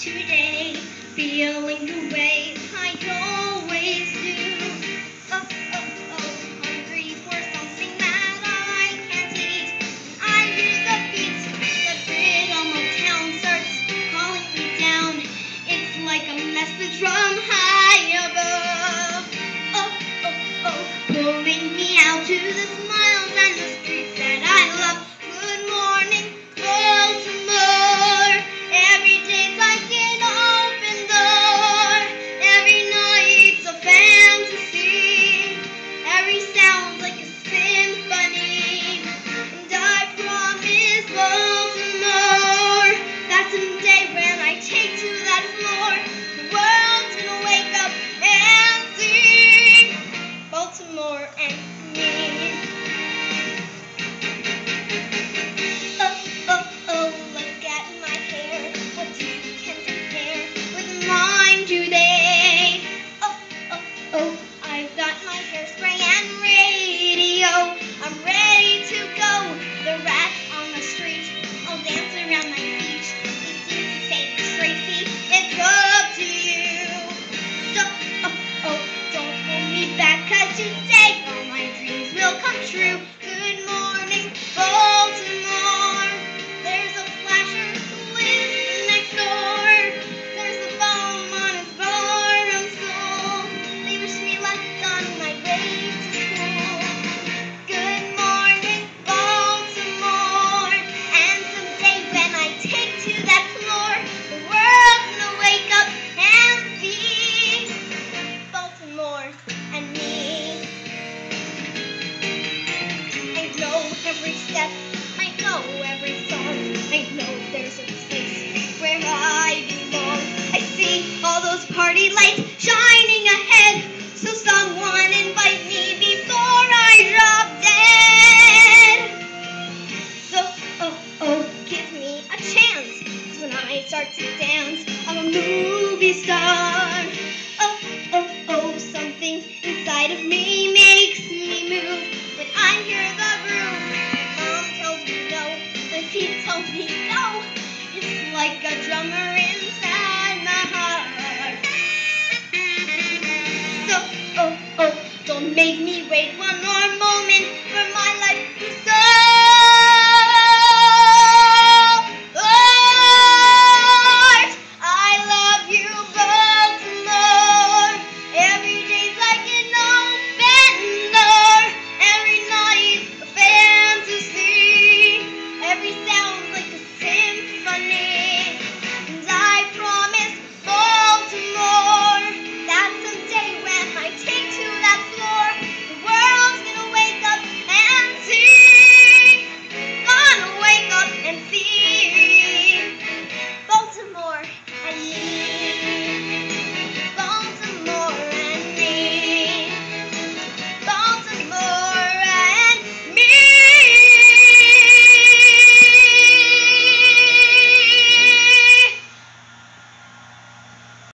today, feeling the way I don't. every step. I know every song. I know there's a place where I belong. I see all those party lights shining ahead. So someone invite me before I drop dead. So, oh, oh, give me a chance. Cause when I start to dance, I'm a movie star. help me go. It's like a drummer inside.